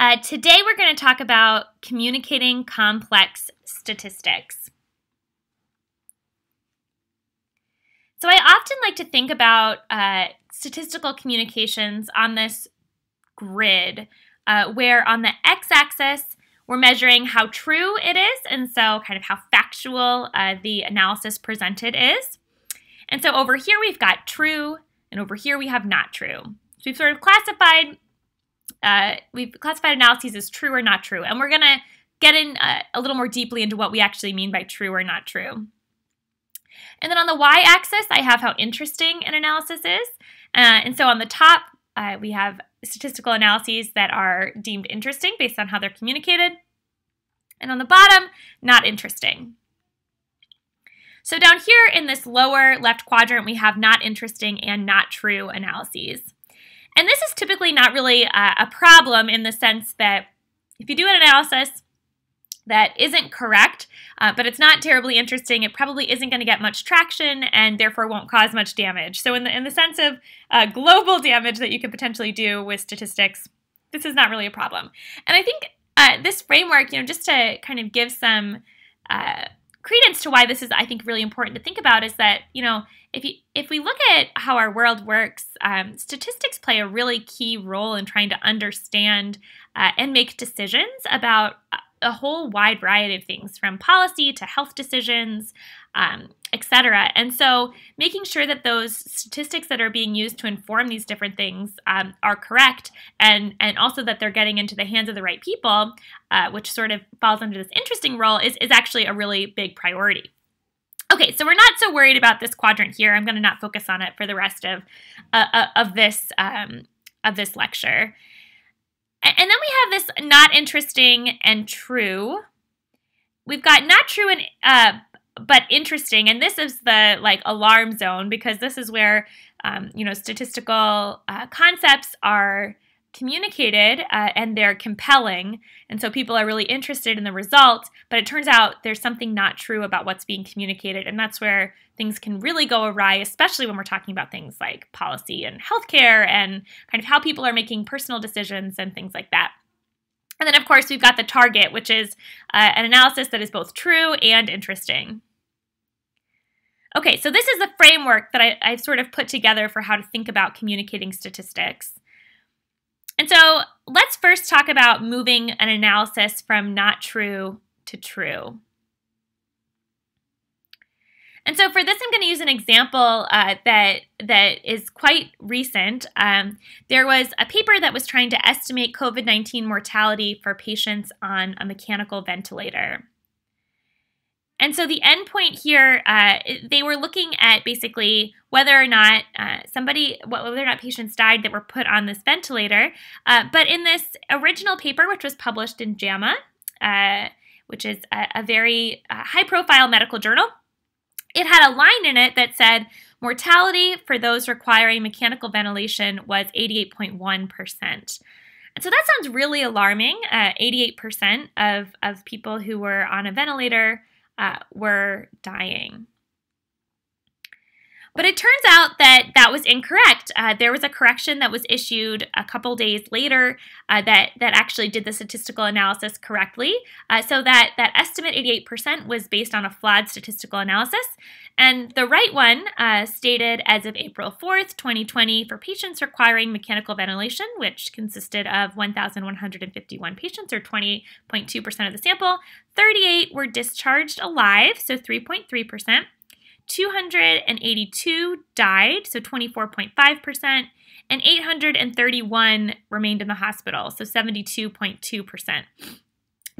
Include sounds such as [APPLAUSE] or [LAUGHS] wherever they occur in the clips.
Uh, today we're going to talk about communicating complex statistics. So I often like to think about uh, statistical communications on this grid, uh, where on the x-axis we're measuring how true it is, and so kind of how factual uh, the analysis presented is. And so over here we've got true, and over here we have not true. So we've sort of classified uh, we've classified analyses as true or not true, and we're going to get in uh, a little more deeply into what we actually mean by true or not true. And then on the y-axis, I have how interesting an analysis is. Uh, and so on the top, uh, we have statistical analyses that are deemed interesting based on how they're communicated. And on the bottom, not interesting. So down here in this lower left quadrant, we have not interesting and not true analyses. And this is typically not really a, problem in the sense that if you do an analysis that isn't correct, uh, but it's not terribly interesting, it probably isn't going to get much traction and therefore won't cause much damage. So in the, in the sense of uh, global damage that you could potentially do with statistics, this is not really a problem. And I think uh, this framework, you know, just to kind of give some uh, credence to why this is, I think, really important to think about is that, you know, if you if we look at how our world works, um, statistics play a really key role in trying to understand uh, and make decisions about a whole wide variety of things, from policy to health decisions, um, etc. And so, making sure that those statistics that are being used to inform these different things um, are correct, and and also that they're getting into the hands of the right people, uh, which sort of falls under this interesting role, is is actually a really big priority. Okay, so we're not so worried about this quadrant here. I'm going to not focus on it for the rest of uh, uh, of this um, of this lecture. And then we have this not interesting and true. We've got not true and uh, but interesting, and this is the like alarm zone because this is where um, you know statistical uh, concepts are communicated uh, and they're compelling. And so people are really interested in the results, but it turns out there's something not true about what's being communicated. And that's where things can really go awry, especially when we're talking about things like policy and healthcare and kind of how people are making personal decisions and things like that. And then, of course, we've got the target, which is uh, an analysis that is both true and interesting. Okay, so this is the framework that I, I've sort of put together for how to think about communicating statistics. And so let's first talk about moving an analysis from not true to true. And so for this, I'm going to use an example uh, that that is quite recent. Um, there was a paper that was trying to estimate COVID-19 mortality for patients on a mechanical ventilator. And so the endpoint here, uh, they were looking at basically whether or not uh, somebody, whether or not patients died that were put on this ventilator. Uh, but in this original paper, which was published in JAMA, uh, which is a, a very uh, high profile medical journal, it had a line in it that said mortality for those requiring mechanical ventilation was 88.1%. And so that sounds really alarming. 88% uh, of, of people who were on a ventilator uh, were dying. But it turns out that that was incorrect. Uh, there was a correction that was issued a couple days later uh, that, that actually did the statistical analysis correctly. Uh, so that, that estimate 88% was based on a flawed statistical analysis. And the right one uh, stated as of April 4th, 2020, for patients requiring mechanical ventilation, which consisted of 1,151 patients, or 20.2% of the sample, 38 were discharged alive, so 3.3%. 282 died, so 24.5%, and 831 remained in the hospital, so 72.2%.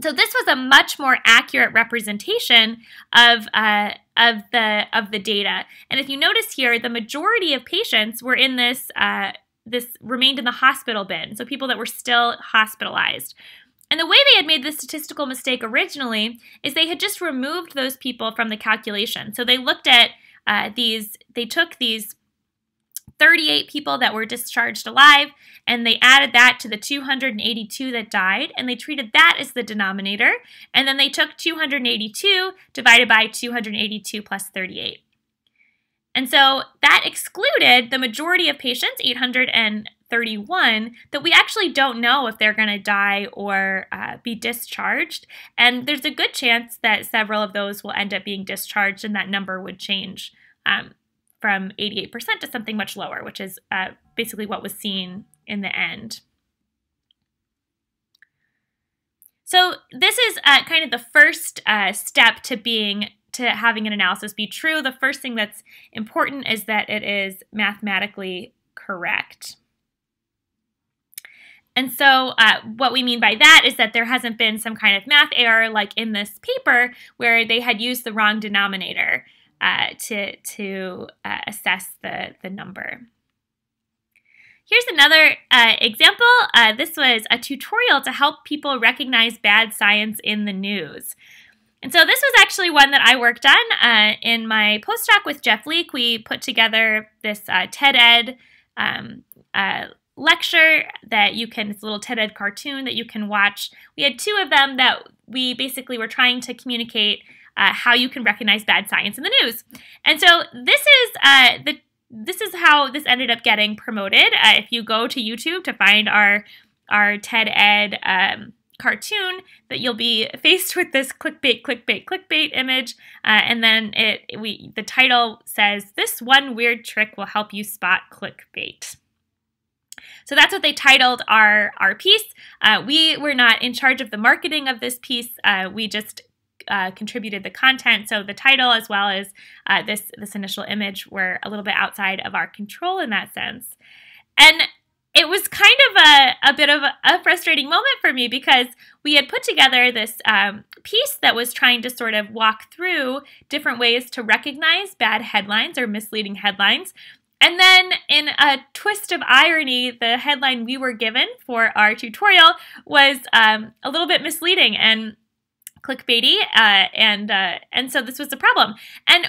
So this was a much more accurate representation of uh, of the of the data. And if you notice here, the majority of patients were in this uh, this remained in the hospital bin, so people that were still hospitalized. And the way they had made the statistical mistake originally is they had just removed those people from the calculation. So they looked at uh, these, they took these 38 people that were discharged alive and they added that to the 282 that died and they treated that as the denominator. And then they took 282 divided by 282 plus 38. And so that excluded the majority of patients, 800 and 31 that we actually don't know if they're going to die or uh, be discharged. And there's a good chance that several of those will end up being discharged and that number would change um, from 88% to something much lower, which is uh, basically what was seen in the end. So this is uh, kind of the first uh, step to being to having an analysis be true. The first thing that's important is that it is mathematically correct. And so, uh, what we mean by that is that there hasn't been some kind of math error, like in this paper, where they had used the wrong denominator uh, to to uh, assess the the number. Here's another uh, example. Uh, this was a tutorial to help people recognize bad science in the news. And so this was actually one that I worked on uh, in my postdoc with Jeff Leek. We put together this TED Ed um, lecture that you can, it's a little TED Ed cartoon that you can watch. We had two of them that we basically were trying to communicate uh, how you can recognize bad science in the news. And so this is uh, the this is how this ended up getting promoted. Uh, if you go to YouTube to find our our TED Ed um, cartoon, that you'll be [LAUGHS] faced with this clickbait, clickbait, clickbait image, uh, and then it we the title says this one weird trick will help you spot clickbait. So that's what they titled our our piece. Uh, we were not in charge of the marketing of this piece. Uh, we just uh, contributed the content. So the title as well as uh, this this initial image were a little bit outside of our control in that sense. And it was kind of a, a bit of a, frustrating moment for me because we had put together this um, piece that was trying to sort of walk through different ways to recognize bad headlines or misleading headlines. And then, in a twist of irony, the headline we were given for our tutorial was um, a little bit misleading and clickbaity, uh, and uh, and so this was the problem. And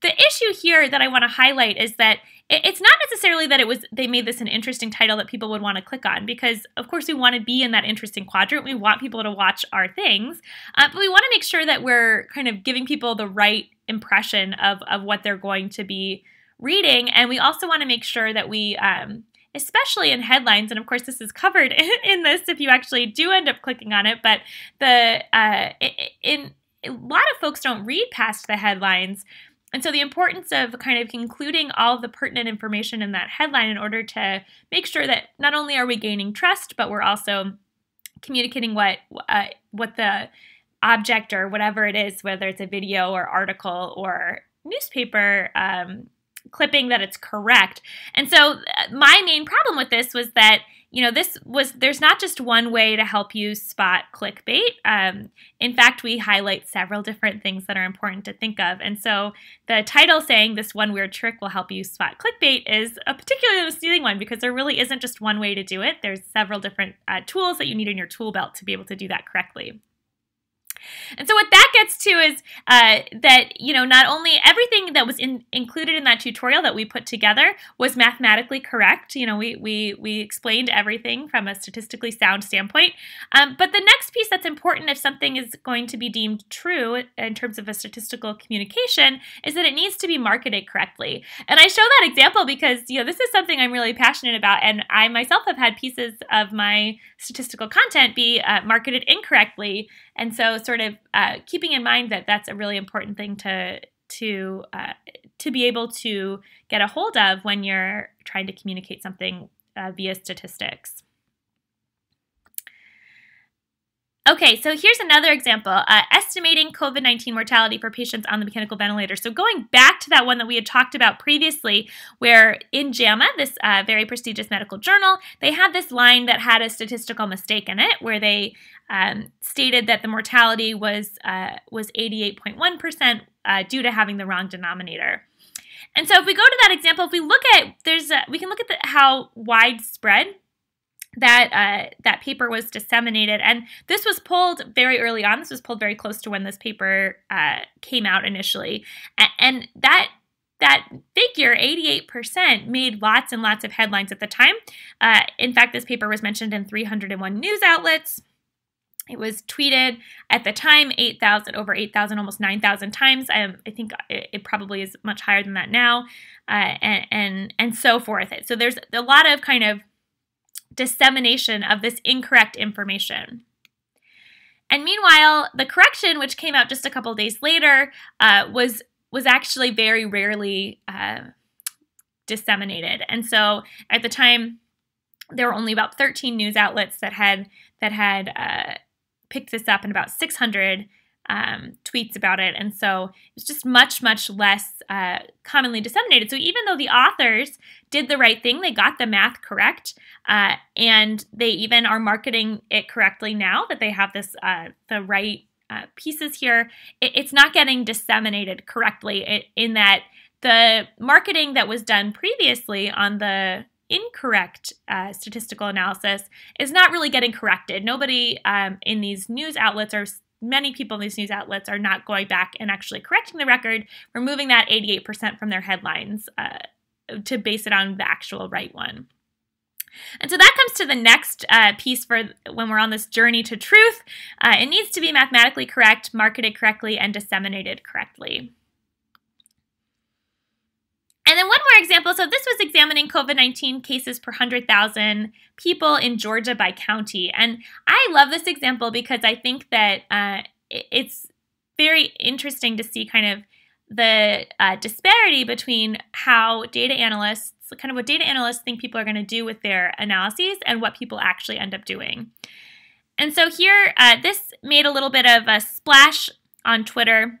the issue here that I want to highlight is that it's not necessarily that it was they made this an interesting title that people would want to click on because of course we want to be in that interesting quadrant we want people to watch our things uh, but we want to make sure that we're kind of giving people the right impression of, of what they're going to be reading and we also want to make sure that we um, especially in headlines. And of course, this is covered in, [LAUGHS] in this if you actually do end up clicking on it. But the uh, in, a lot of folks don't read past the headlines. And so, the importance of kind of including all the pertinent information in that headline in order to make sure that not only are we gaining trust, but we're also communicating what uh, what the object or whatever it is, whether it's a video or article or newspaper um, clipping that it's correct. And so uh, my main problem with this was that you know this was there's not just one way to help you spot clickbait. Um, in fact, we highlight several different things that are important to think of. And so the title saying this one weird trick will help you spot clickbait is a particularly misleading one because there really isn't just one way to do it. There's several different uh, tools that you need in your tool belt to be able to do that correctly. And so what that gets to is uh, that you know not only everything that was in, included in that tutorial that we put together was mathematically correct. You know we we we explained everything from a statistically sound standpoint. Um, but the next piece that's important if something is going to be deemed true in terms of a statistical communication is that it needs to be marketed correctly. And I show that example because you know this is something I'm really passionate about, and I myself have had pieces of my statistical content be uh, marketed incorrectly and so, sort of uh, keeping in mind that that's a really important thing to to uh, to be able to get a hold of when you're trying to communicate something uh, via statistics. Okay, so here's another example uh, estimating COVID 19 mortality for patients on the mechanical ventilator. So, going back to that one that we had talked about previously, where in JAMA, this uh, very prestigious medical journal, they had this line that had a statistical mistake in it, where they um, stated that the mortality was, uh, was 88.1% uh, due to having the wrong denominator. And so, if we go to that example, if we look at, there's, a, we can look at the, how widespread that uh, that paper was disseminated, and this was pulled very early on. This was pulled very close to when this paper uh, came out initially, and, and that that figure, 88%, made lots and lots of headlines at the time. Uh, in fact, this paper was mentioned in 301 news outlets. It was tweeted at the time 8,000, over 8,000, almost 9,000 times. I, I think it, it, probably is much higher than that now, uh, and, and, and so forth. So there's a lot of kind of dissemination of this incorrect information. And meanwhile, the correction, which came out just a couple days later, uh, was was actually very rarely uh, disseminated. And so at the time, there were only about 13 news outlets that had that had uh, picked this up, and about 600 um, tweets about it. And so it's just much, much less uh, commonly disseminated. So even though the authors did the right thing, they got the math correct, uh, and they even are marketing it correctly now that they have this uh, the right uh, pieces here, it, it's not getting disseminated correctly in that the marketing that was done previously on the incorrect uh, statistical analysis is not really getting corrected. Nobody um, in these news outlets or many people in these news outlets are not going back and actually correcting the record, removing that 88% from their headlines uh, to base it on the actual right one. And so that comes to the next uh, piece for when we're on this journey to truth. Uh, it needs to be mathematically correct, marketed correctly, and disseminated correctly. And then one more example. So this was examining COVID 19 cases per 100,000 people in Georgia by county. And I love this example because I think that uh, it's very interesting to see kind of the uh, disparity between how data analysts, kind of what data analysts think people are going to do with their analyses and what people actually end up doing. And so here, uh, this made a little bit of a splash on Twitter.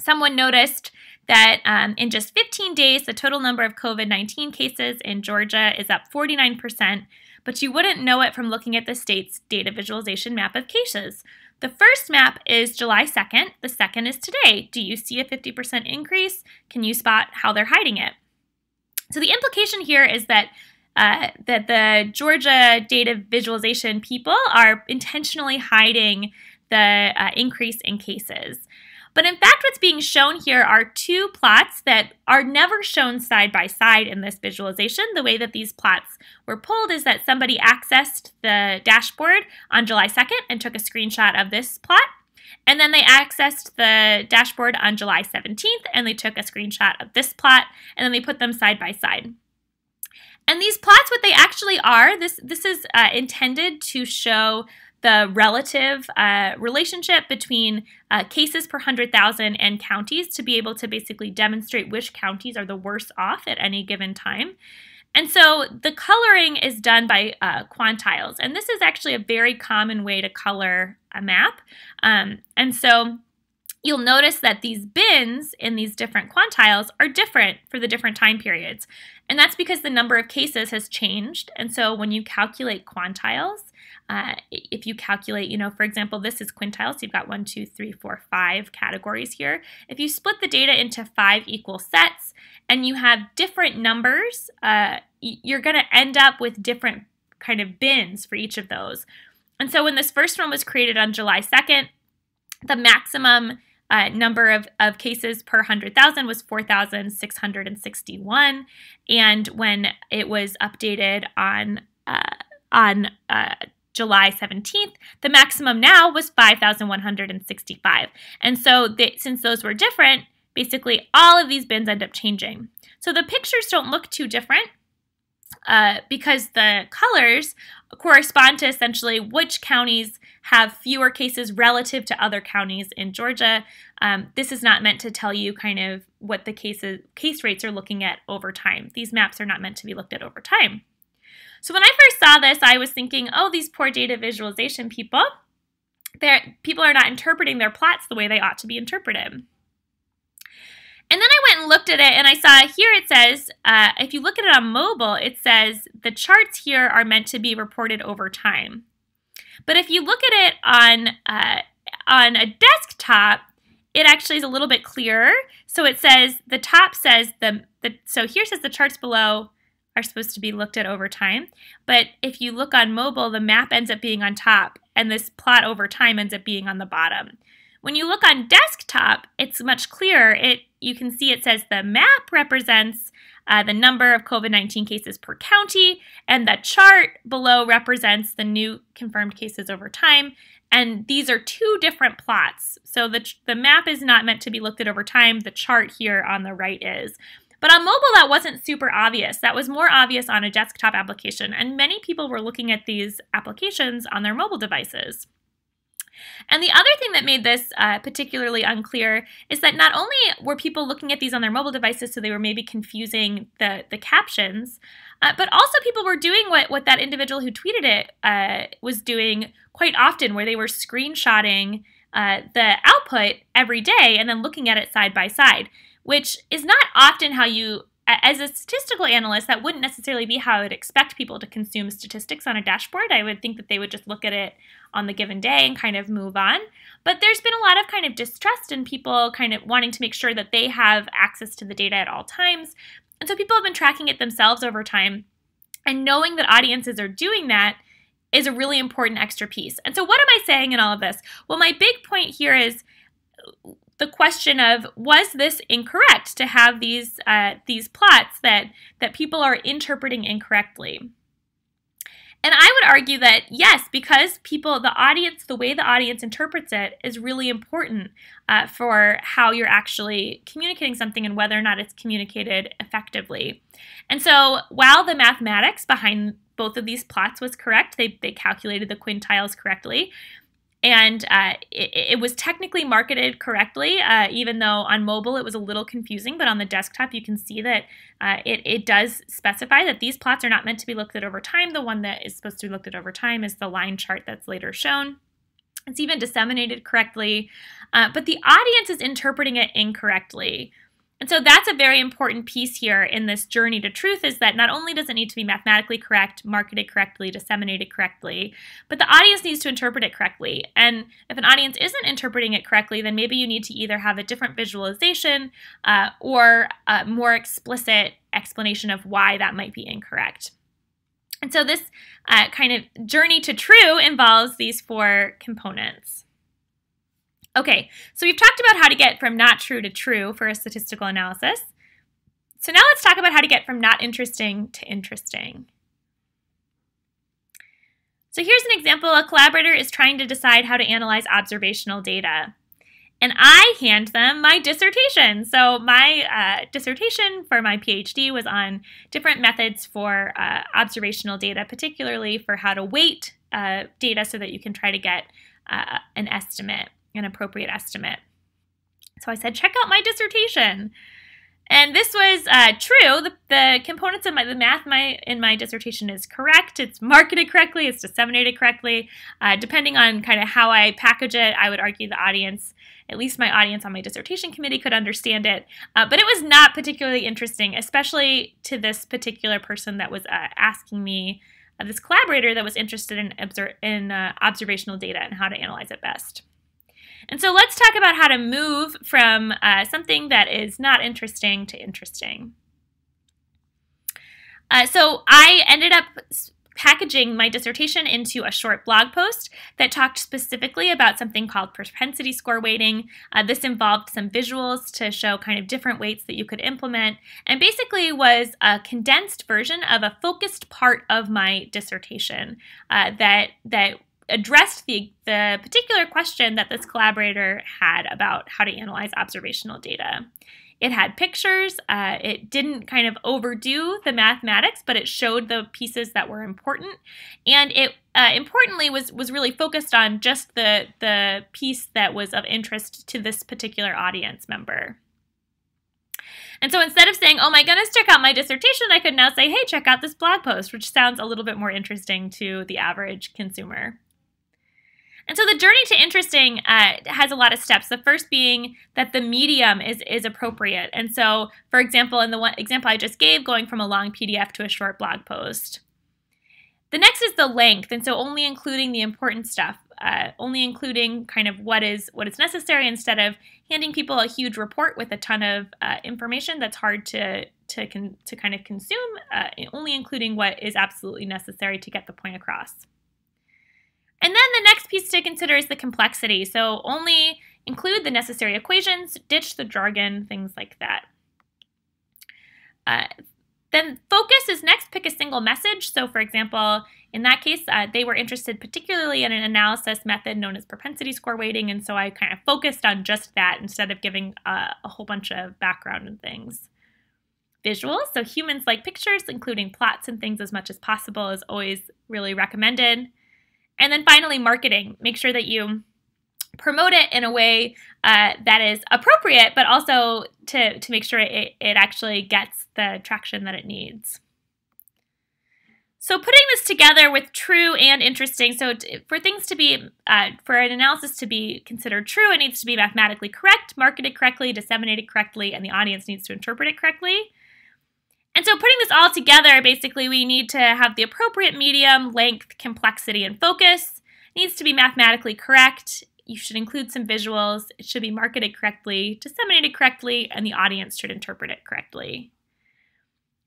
Someone noticed that um, in just 15 days, the total number of COVID 19 cases in Georgia is up 49%, but you wouldn't know it from looking at the state's data visualization map of cases. The first map is July 2nd, the second is today. Do you see a 50% increase? Can you spot how they're hiding it? So the implication here is that uh, that the Georgia data visualization people are intentionally hiding the uh, increase in cases. But in fact, what's being shown here are two plots that are never shown side by side in this visualization. The way that these plots were pulled is that somebody accessed the dashboard on July 2nd and took a screenshot of this plot. And then they accessed the dashboard on July 17th and they took a screenshot of this plot and then they put them side by side. And these plots, what they actually are, this, this is uh, intended to show the relative uh, relationship between uh, cases per 100,000 and counties to be able to basically demonstrate which counties are the worst off at any given time. And so the coloring is done by uh, quantiles, and this is actually a very common way to color a map. Um, and so you'll notice that these bins in these different quantiles are different for the different time periods. And that's because the number of cases has changed. And so when you calculate quantiles, uh, if you calculate, you know, for example, this is quintiles, so you've got one, two, three, four, five categories here. If you split the data into five equal sets and you have different numbers, uh, you're going to end up with different kind of bins for each of those. And so when this first one was created on July 2nd, the maximum uh, number of, of cases per 100,000 was 4,661. And when it was updated on, uh, on uh, July 17th, the maximum now was 5,165. And so since those were different, basically all of these bins end up changing. So the pictures don't look too different uh, because the colors correspond to essentially which counties have fewer cases relative to other counties in Georgia. Um, this is not meant to tell you kind of what the cases case rates are looking at over time. These maps are not meant to be looked at over time. So when I first saw this, I was thinking, oh, these poor data visualization people, people are not interpreting their plots the way they ought to be interpreted. And then I went and looked at it and I saw here it says, uh, if you look at it on mobile, it says the charts here are meant to be reported over time. But if you look at it on, uh, on a desktop, it actually is a little bit clearer. So it says, the top says, the, the so here says the charts below are supposed to be looked at over time. But if you look on mobile, the map ends up being on top, and this plot over time ends up being on the bottom. When you look on desktop, it's much clearer. It You can see it says the map represents uh, the number of COVID 19 cases per county, and the chart below represents the new confirmed cases over time. And these are two different plots. So the, the map is not meant to be looked at over time. The chart here on the right is. But on mobile, that wasn't super obvious. That was more obvious on a desktop application, and many people were looking at these applications on their mobile devices. And the other thing that made this uh, particularly unclear is that not only were people looking at these on their mobile devices, so they were maybe confusing the, the captions, uh, but also people were doing what, what that individual who tweeted it uh, was doing quite often, where they were screenshotting uh, the output every day and then looking at it side by side, which is not often how you as a statistical analyst, that wouldn't necessarily be how I would expect people to consume statistics on a dashboard. I would think that they would just look at it on the given day and kind of move on. But there's been a lot of kind of distrust in people kind of wanting to make sure that they have access to the data at all times. And so people have been tracking it themselves over time. And knowing that audiences are doing that is a really important extra piece. And so, what am I saying in all of this? Well, my big point here is the question of was this incorrect to have these uh, these plots that that people are interpreting incorrectly. And I would argue that yes, because people, the audience, the way the audience interprets it is really important uh, for how you're actually communicating something and whether or not it's communicated effectively. And so while the mathematics behind both of these plots was correct, they, they calculated the quintiles correctly, and uh, it, it, was technically marketed correctly, uh, even though on mobile it was a little confusing. But on the desktop, you can see that uh, it, it does specify that these plots are not meant to be looked at over time. The one that is supposed to be looked at over time is the line chart that's later shown. It's even disseminated correctly, uh, but the audience is interpreting it incorrectly. And so that's a very important piece here in this journey to truth is that not only does it need to be mathematically correct, marketed correctly, disseminated correctly, but the audience needs to interpret it correctly. And if an audience isn't interpreting it correctly, then maybe you need to either have a different visualization uh, or a more explicit explanation of why that might be incorrect. And so this uh, kind of journey to true involves these four components. Okay, so we've talked about how to get from not true to true for a statistical analysis. So now let's talk about how to get from not interesting to interesting. So here's an example. A collaborator is trying to decide how to analyze observational data. And I hand them my dissertation. So my uh, dissertation for my PhD was on different methods for uh, observational data, particularly for how to weight uh, data so that you can try to get uh, an estimate an appropriate estimate. So I said, check out my dissertation. And this was uh, true. The, the, components of my the math my in my dissertation is correct. It's marketed correctly. It's disseminated correctly. Uh, depending on kind of how I package it, I would argue the audience, at least my audience on my dissertation committee, could understand it. Uh, but it was not particularly interesting, especially to this particular person that was uh, asking me, uh, this collaborator that was interested in, in uh, observational data and how to analyze it best. And so let's talk about how to move from uh, something that is not interesting to interesting. Uh, so I ended up packaging my dissertation into a short blog post that talked specifically about something called propensity score weighting. Uh, this involved some visuals to show kind of different weights that you could implement, and basically was a condensed version of a focused part of my dissertation uh, that that addressed the, the particular question that this collaborator had about how to analyze observational data. It had pictures. Uh, it didn't kind of overdo the mathematics, but it showed the pieces that were important, and it uh, importantly was was really focused on just the the piece that was of interest to this particular audience member. And so instead of saying, oh my goodness, check out my dissertation, I could now say, hey, check out this blog post, which sounds a little bit more interesting to the average consumer. And so the journey to interesting uh, has a lot of steps. The first being that the medium is is appropriate. And so, for example, in the one example I just gave, going from a long PDF to a short blog post. The next is the length, and so only including the important stuff, uh, only including kind of what is what is necessary instead of handing people a huge report with a ton of uh, information that's hard to to to kind of consume. Uh, only including what is absolutely necessary to get the point across. And then the next piece to consider is the complexity. So only include the necessary equations, ditch the jargon, things like that. Uh, then focus is next pick a single message. So, for example, in that case, uh, they were interested particularly in an analysis method known as propensity score weighting, and so I kind of focused on just that instead of giving uh, a whole bunch of background and things. visuals. So humans like pictures, including plots and things as much as possible, is always really recommended. And then finally, marketing. Make sure that you promote it in a way uh, that is appropriate, but also to, to make sure it, it actually gets the traction that it needs. So putting this together with true and interesting, so for things to be, uh, for an analysis to be considered true, it needs to be mathematically correct, marketed correctly, disseminated correctly, and the audience needs to interpret it correctly. And so putting this all together, basically we need to have the appropriate medium, length, complexity, and focus. It needs to be mathematically correct. You should include some visuals. It should be marketed correctly, disseminated correctly, and the audience should interpret it correctly.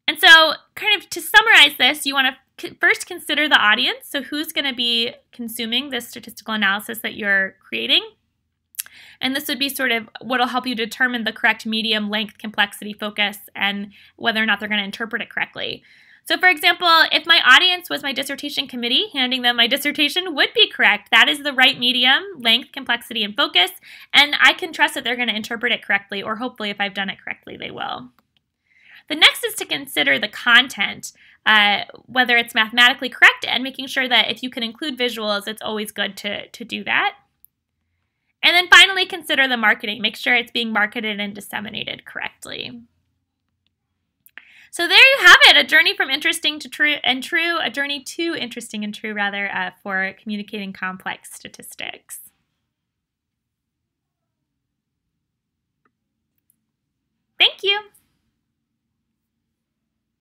And so, kind of to summarize this, you want to first consider the audience. So, who's going to be consuming this statistical analysis that you're creating? And this would be sort of what will help you determine the correct medium, length, complexity, focus, and whether or not they're going to interpret it correctly. So, for example, if my audience was my dissertation committee, handing them my [LAUGHS] dissertation would be correct. That is the right medium, length, complexity, and focus, and I can trust that they're going to interpret it correctly, or hopefully, if I've done it correctly, they will. The next is to consider the content, uh, whether it's mathematically correct, and making sure that if you can include visuals, it's always good to, to do that. And then finally, consider the marketing. Make sure it's being marketed and disseminated correctly. So there you have it, a journey from interesting to true and true, a journey to interesting and true, rather, uh, for communicating complex statistics. Thank you.